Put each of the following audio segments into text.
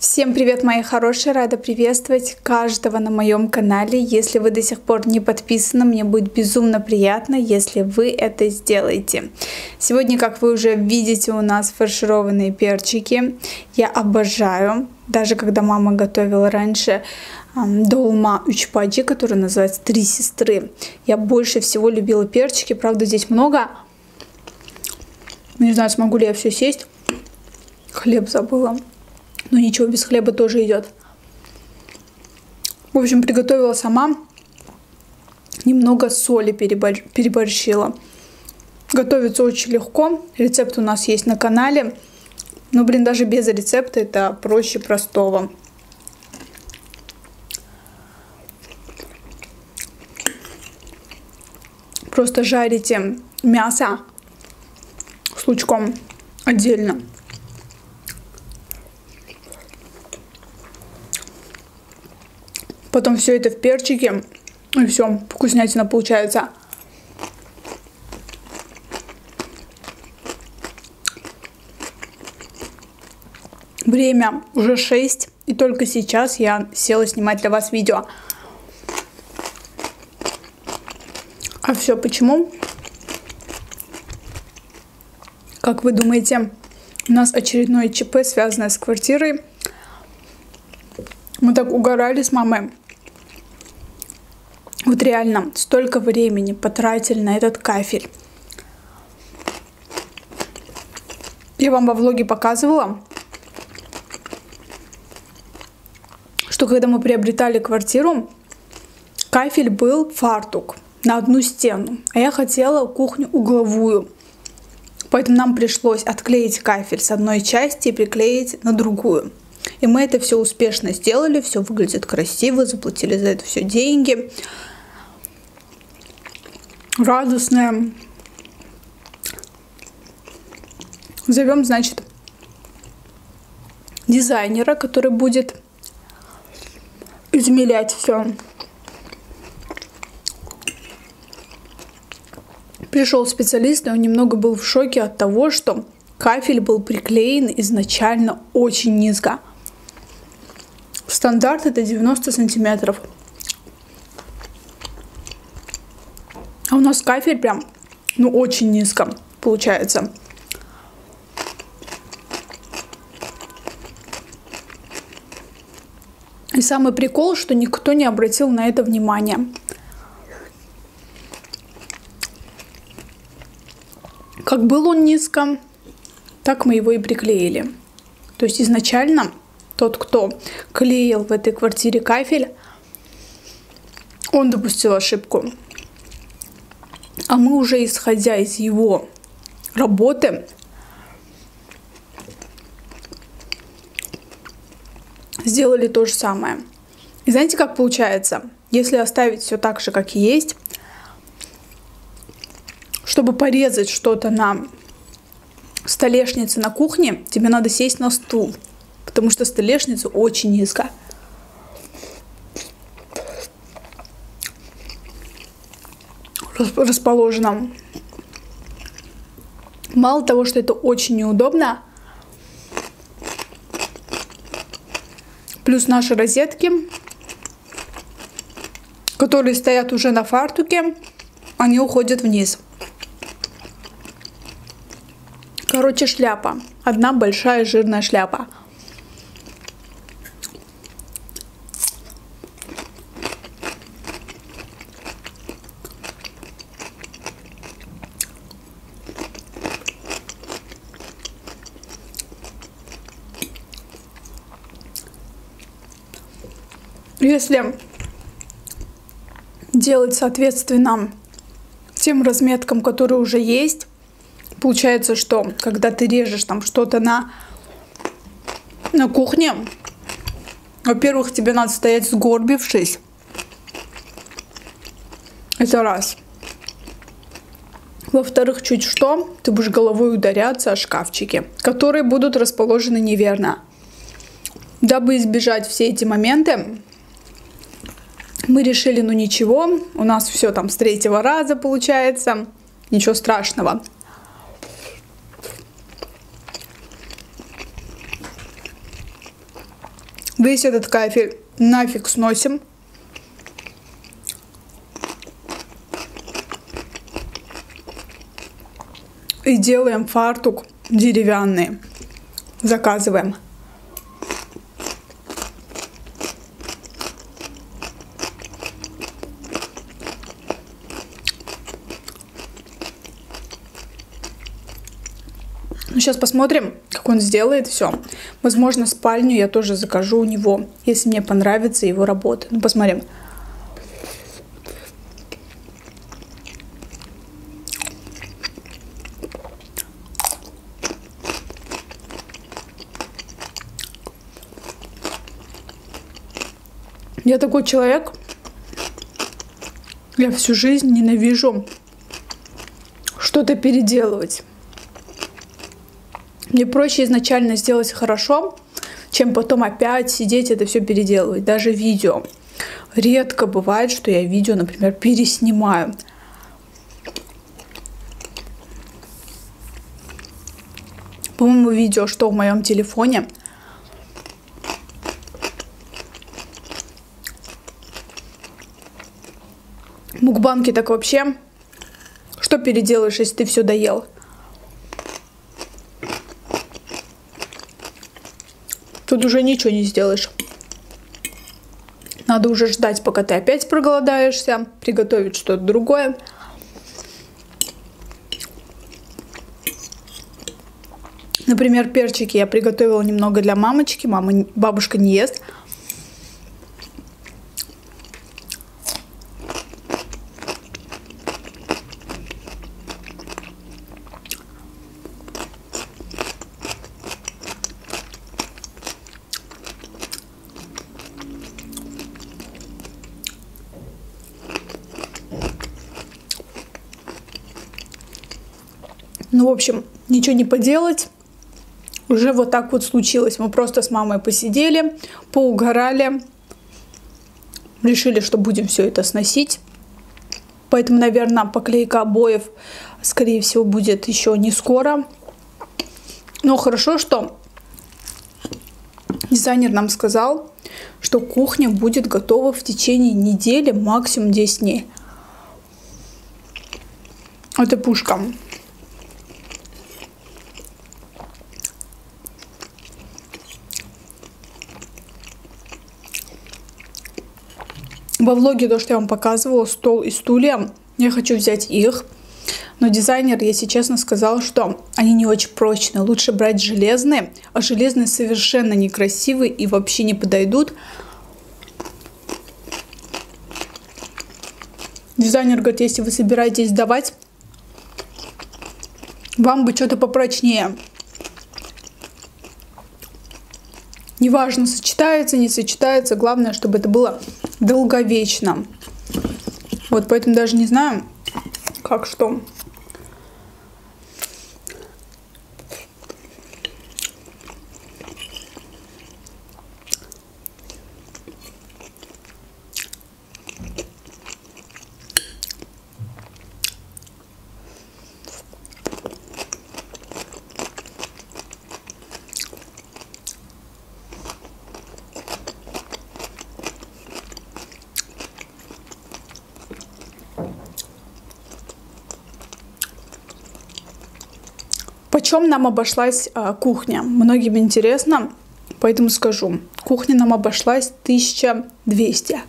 Всем привет, мои хорошие! Рада приветствовать каждого на моем канале. Если вы до сих пор не подписаны, мне будет безумно приятно, если вы это сделаете. Сегодня, как вы уже видите, у нас фаршированные перчики. Я обожаю, даже когда мама готовила раньше долма учпаджи, который называется «Три сестры». Я больше всего любила перчики, правда здесь много. Не знаю, смогу ли я все сесть. Хлеб забыла. Но ничего, без хлеба тоже идет. В общем, приготовила сама. Немного соли перебор... переборщила. Готовится очень легко. Рецепт у нас есть на канале. Но, блин, даже без рецепта это проще простого. Просто жарите мясо с лучком отдельно. Потом все это в перчике. И все, вкуснятина получается. Время уже 6, и только сейчас я села снимать для вас видео. А все почему? Как вы думаете, у нас очередное ЧП, связанное с квартирой. Мы так угорали с мамой. Вот реально, столько времени потратили на этот кафель. Я вам во влоге показывала, что когда мы приобретали квартиру, кафель был фартук на одну стену, а я хотела кухню угловую. Поэтому нам пришлось отклеить кафель с одной части и приклеить на другую. И мы это все успешно сделали, все выглядит красиво, заплатили за это все деньги радостная. Зовем, значит, дизайнера, который будет измерять все. Пришел специалист, и он немного был в шоке от того, что кафель был приклеен изначально очень низко. Стандарт это 90 сантиметров. А у нас кафель прям, ну, очень низко получается. И самый прикол, что никто не обратил на это внимания. Как был он низко, так мы его и приклеили. То есть изначально тот, кто клеил в этой квартире кафель, он допустил ошибку. А мы уже, исходя из его работы, сделали то же самое. И знаете, как получается? Если оставить все так же, как есть, чтобы порезать что-то на столешнице на кухне, тебе надо сесть на стул, потому что столешница очень низко. расположена. Мало того, что это очень неудобно, плюс наши розетки, которые стоят уже на фартуке, они уходят вниз. Короче, шляпа. Одна большая жирная шляпа. Если делать соответственно тем разметкам, которые уже есть, получается, что когда ты режешь там что-то на, на кухне, во-первых, тебе надо стоять сгорбившись. Это раз. Во-вторых, чуть что, ты будешь головой ударяться о шкафчики, которые будут расположены неверно. Дабы избежать все эти моменты, мы решили, ну ничего, у нас все там с третьего раза получается, ничего страшного. Весь этот кафель нафиг сносим. И делаем фартук деревянный. Заказываем. Сейчас ну, посмотрим, как он сделает все. Возможно, спальню я тоже закажу у него, если мне понравится его работа. Ну, посмотрим. Я такой человек, я всю жизнь ненавижу что-то переделывать. Мне проще изначально сделать хорошо, чем потом опять сидеть это все переделывать. Даже видео. Редко бывает, что я видео, например, переснимаю. По-моему, видео, что в моем телефоне. Мукбанки так вообще. Что переделаешь, если ты все доел? Тут уже ничего не сделаешь. Надо уже ждать, пока ты опять проголодаешься, приготовить что-то другое. Например, перчики я приготовила немного для мамочки. Мама, бабушка не ест. Ну, в общем, ничего не поделать. Уже вот так вот случилось. Мы просто с мамой посидели, поугорали. Решили, что будем все это сносить. Поэтому, наверное, поклейка обоев, скорее всего, будет еще не скоро. Но хорошо, что дизайнер нам сказал, что кухня будет готова в течение недели, максимум 10 дней. Это пушка. Во влоге то, что я вам показывала, стол и стулья, я хочу взять их. Но дизайнер, если честно, сказал, что они не очень прочные. Лучше брать железные, а железные совершенно некрасивые и вообще не подойдут. Дизайнер говорит, если вы собираетесь сдавать, вам бы что-то попрочнее. Неважно, сочетается, не сочетается, главное, чтобы это было долговечно. Вот поэтому даже не знаю, как что. Почем нам обошлась а, кухня? Многим интересно, поэтому скажу. Кухня нам обошлась 1200.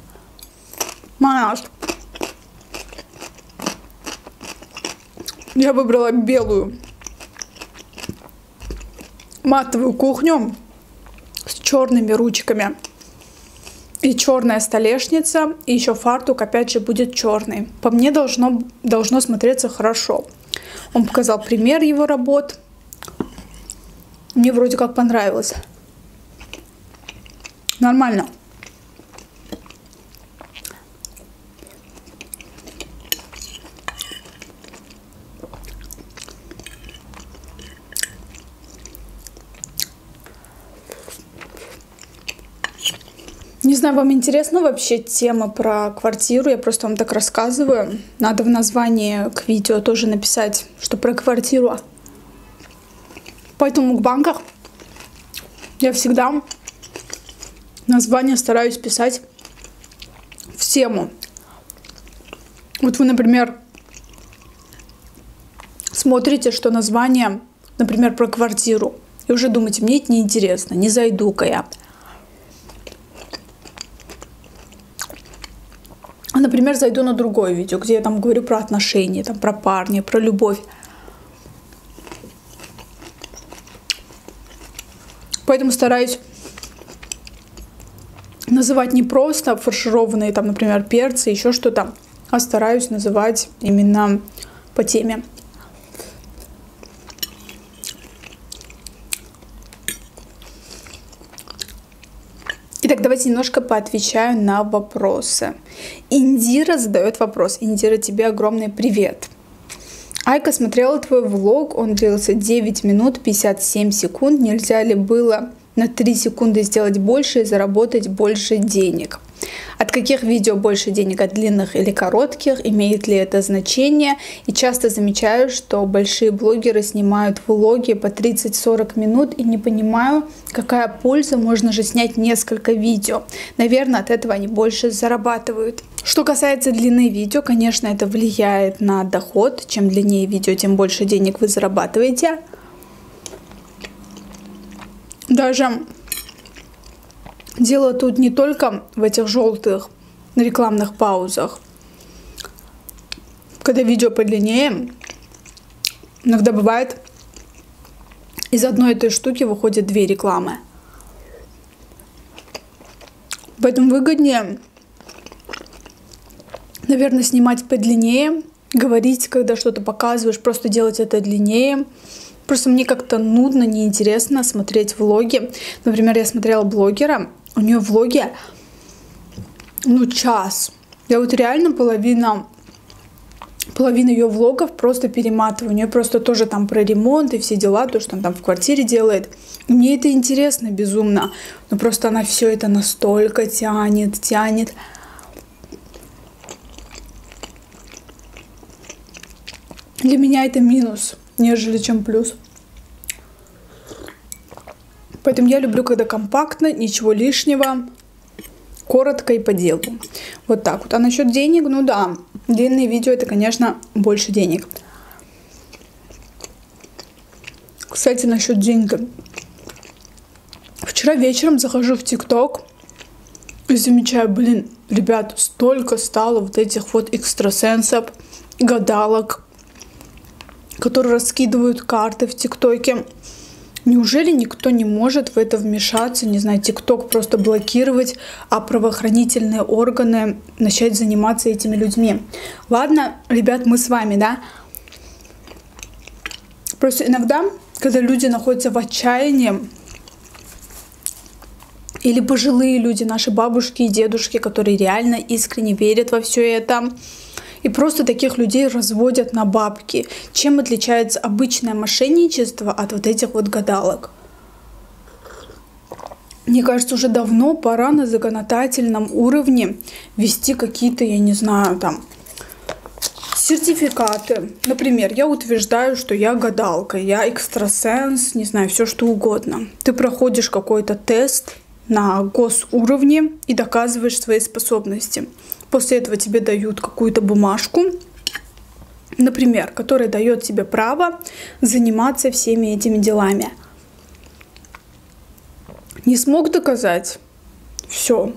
Маш, я выбрала белую матовую кухню с черными ручками. И черная столешница, и еще фартук опять же будет черный. По мне должно, должно смотреться хорошо. Он показал пример его работ. Мне вроде как понравилось. Нормально. Знаю, вам интересна вообще тема про квартиру? Я просто вам так рассказываю. Надо в названии к видео тоже написать, что про квартиру. Поэтому в банках я всегда название стараюсь писать в тему. Вот вы, например, смотрите, что название, например, про квартиру, и уже думаете, мне это неинтересно, не зайду-ка я. А, например, зайду на другое видео, где я там говорю про отношения, там, про парня, про любовь. Поэтому стараюсь называть не просто фаршированные, там, например, перцы, еще что-то, а стараюсь называть именно по теме. Давайте немножко поотвечаю на вопросы. Индира задает вопрос. Индира, тебе огромный привет. Айка смотрела твой влог, он длился 9 минут 57 секунд. Нельзя ли было на 3 секунды сделать больше и заработать больше денег? От каких видео больше денег, от длинных или коротких, имеет ли это значение? И часто замечаю, что большие блогеры снимают влоги по 30-40 минут и не понимаю, какая польза, можно же снять несколько видео. Наверное, от этого они больше зарабатывают. Что касается длины видео, конечно, это влияет на доход. Чем длиннее видео, тем больше денег вы зарабатываете. Даже Дело тут не только в этих желтых рекламных паузах. Когда видео подлиннее, иногда бывает, из одной этой штуки выходят две рекламы. Поэтому выгоднее, наверное, снимать подлиннее, говорить, когда что-то показываешь, просто делать это длиннее. Просто мне как-то нудно, неинтересно смотреть влоги. Например, я смотрела блогера, у нее влоги, ну, час. Я вот реально половина половина ее влогов просто перематываю. У нее просто тоже там про ремонт и все дела, то, что она там в квартире делает. Мне это интересно безумно. Но просто она все это настолько тянет, тянет. Для меня это минус, нежели чем плюс. Поэтому я люблю, когда компактно, ничего лишнего, коротко и по делу. Вот так вот. А насчет денег, ну да, длинные видео это, конечно, больше денег. Кстати, насчет денег. Вчера вечером захожу в ТикТок и замечаю, блин, ребят, столько стало вот этих вот экстрасенсов, гадалок, которые раскидывают карты в ТикТоке. Неужели никто не может в это вмешаться, не знаю, ТикТок просто блокировать, а правоохранительные органы начать заниматься этими людьми? Ладно, ребят, мы с вами, да? Просто иногда, когда люди находятся в отчаянии, или пожилые люди, наши бабушки и дедушки, которые реально искренне верят во все это, и просто таких людей разводят на бабки. Чем отличается обычное мошенничество от вот этих вот гадалок? Мне кажется, уже давно пора на законодательном уровне ввести какие-то, я не знаю, там, сертификаты. Например, я утверждаю, что я гадалка, я экстрасенс, не знаю, все что угодно. Ты проходишь какой-то тест на госуровне и доказываешь свои способности. После этого тебе дают какую-то бумажку, например, которая дает тебе право заниматься всеми этими делами. Не смог доказать? Все.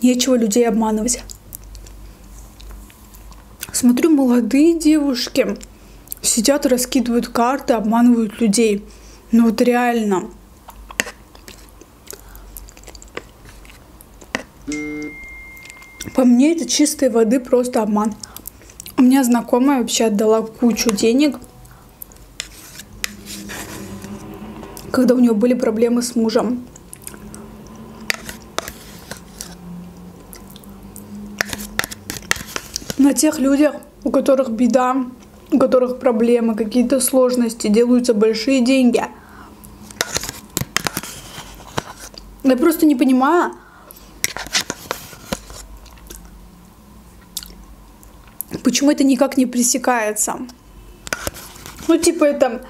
Нечего людей обманывать. Смотрю, молодые девушки сидят, раскидывают карты, обманывают людей. Ну вот реально. По мне это чистой воды просто обман. У меня знакомая вообще отдала кучу денег, когда у нее были проблемы с мужем. На тех людях, у которых беда, у которых проблемы, какие-то сложности, делаются большие деньги. Я просто не понимаю, почему это никак не пресекается. Ну, типа, это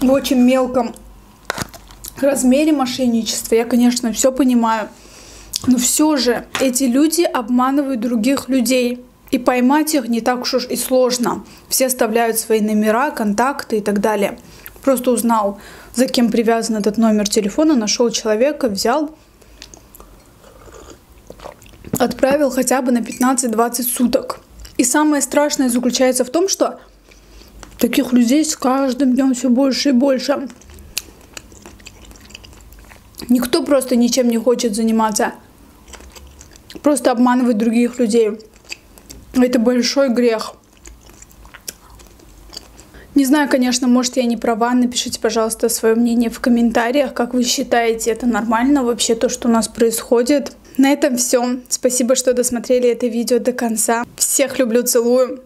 в очень мелком размере мошенничества. Я, конечно, все понимаю. Но все же эти люди обманывают других людей. И поймать их не так уж и сложно. Все оставляют свои номера, контакты и так далее. Просто узнал, за кем привязан этот номер телефона, нашел человека, взял, отправил хотя бы на 15-20 суток. И самое страшное заключается в том, что таких людей с каждым днем все больше и больше. Никто просто ничем не хочет заниматься. Просто обманывать других людей. Это большой грех. Не знаю, конечно, может я не права, напишите, пожалуйста, свое мнение в комментариях, как вы считаете, это нормально вообще то, что у нас происходит. На этом все. Спасибо, что досмотрели это видео до конца. Всех люблю, целую.